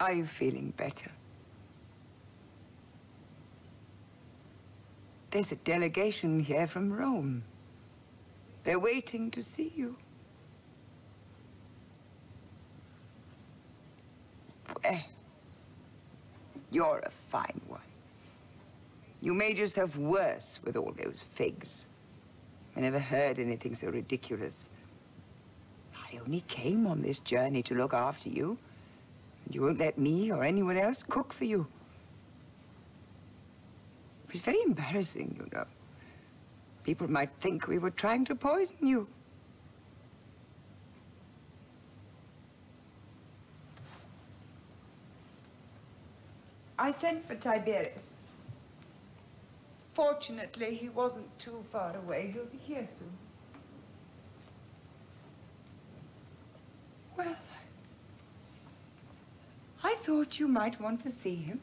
Are you feeling better? There's a delegation here from Rome. They're waiting to see you. Well, you're a fine one. You made yourself worse with all those figs. I never heard anything so ridiculous. I only came on this journey to look after you. And you won't let me or anyone else cook for you. It's very embarrassing, you know. People might think we were trying to poison you. I sent for Tiberius. Fortunately, he wasn't too far away. He'll be here soon. Thought you might want to see him.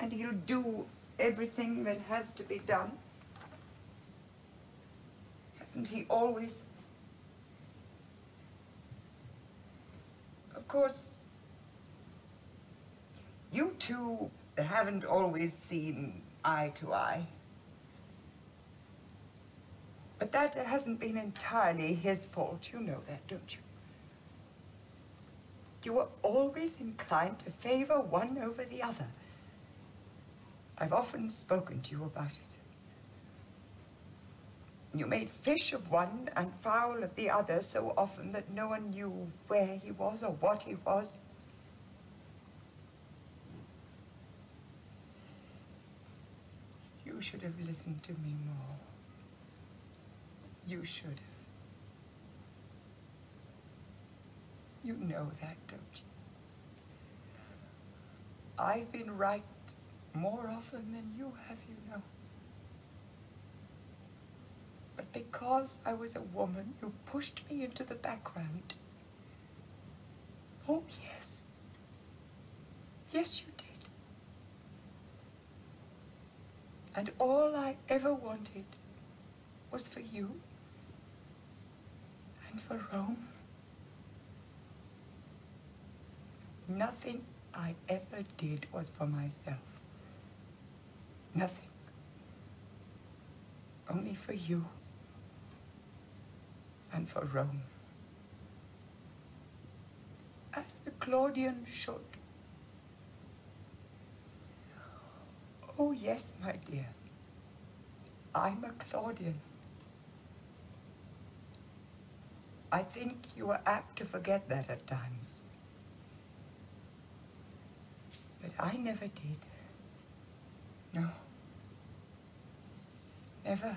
And he'll do everything that has to be done. Hasn't he always? Of course, you two haven't always seen eye to eye. But that hasn't been entirely his fault. You know that, don't you? You were always inclined to favor one over the other. I've often spoken to you about it. You made fish of one and fowl of the other so often that no one knew where he was or what he was. You should have listened to me more. You should have. You know that, don't you? I've been right more often than you have, you know. But because I was a woman, you pushed me into the background. Oh, yes. Yes, you did. And all I ever wanted was for you and for Rome. Nothing I ever did was for myself. Nothing. Only for you and for Rome. As a Claudian should. Oh, yes, my dear. I'm a Claudian. I think you are apt to forget that at times. But I never did. No. Never.